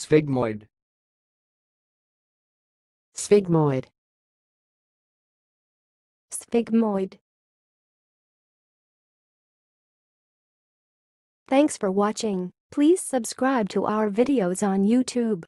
Sphygmoid. Sphygmoid. Sphygmoid. Thanks for watching. Please subscribe to our videos on YouTube.